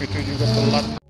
we told you guys a lot.